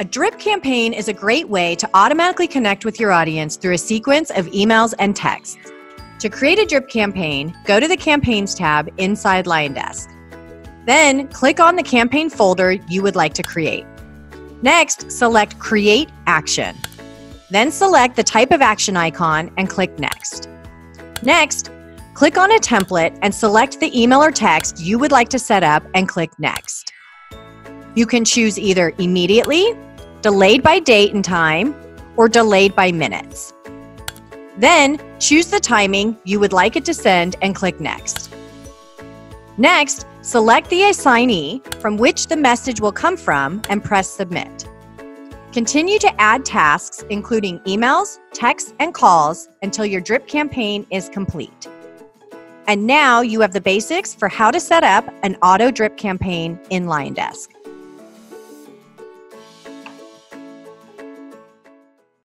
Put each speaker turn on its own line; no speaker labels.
A drip campaign is a great way to automatically connect with your audience through a sequence of emails and texts. To create a drip campaign, go to the Campaigns tab inside LionDesk. Then click on the campaign folder you would like to create. Next, select Create Action. Then select the type of action icon and click Next. Next, click on a template and select the email or text you would like to set up and click Next. You can choose either immediately, delayed by date and time, or delayed by minutes. Then choose the timing you would like it to send and click Next. Next, select the assignee from which the message will come from and press Submit. Continue to add tasks, including emails, texts, and calls, until your drip campaign is complete. And now you have the basics for how to set up an auto drip campaign in LionDesk.